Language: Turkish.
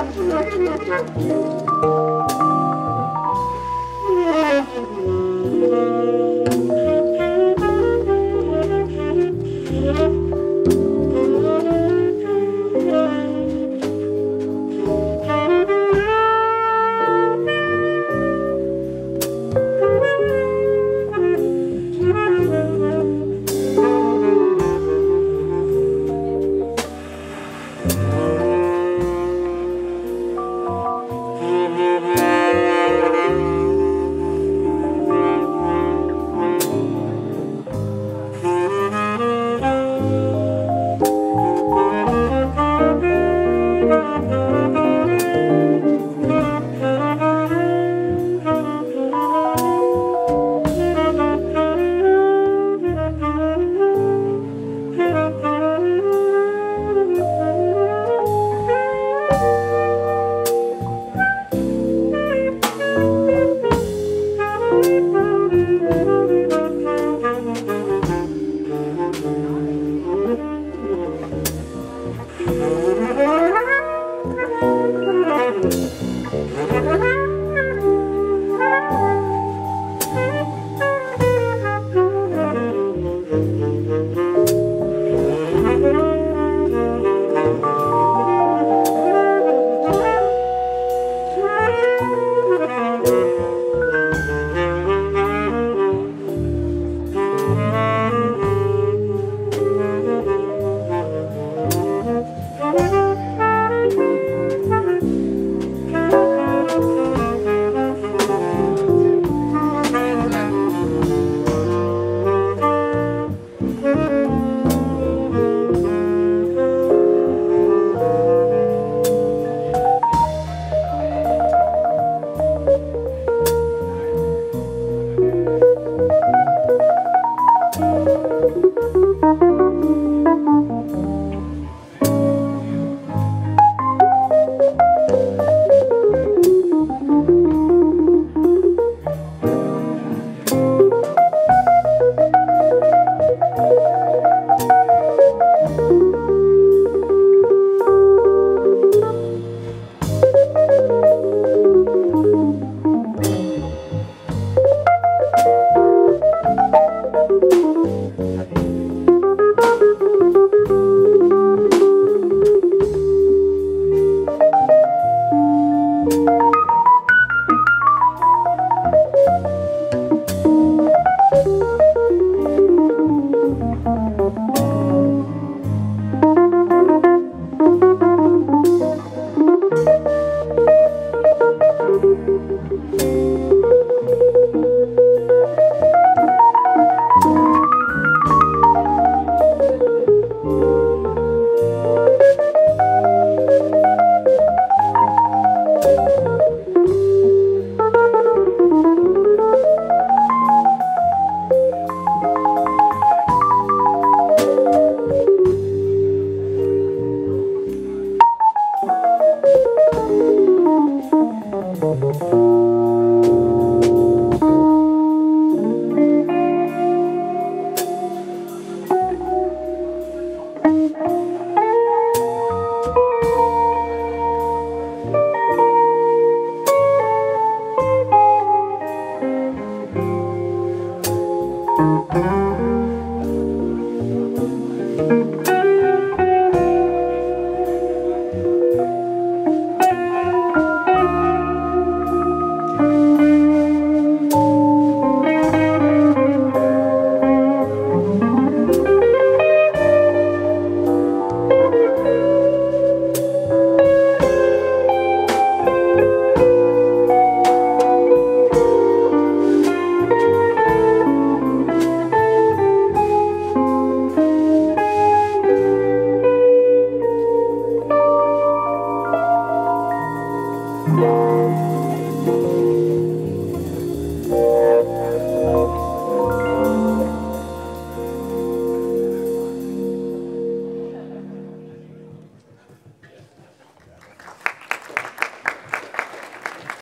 Thank you. Música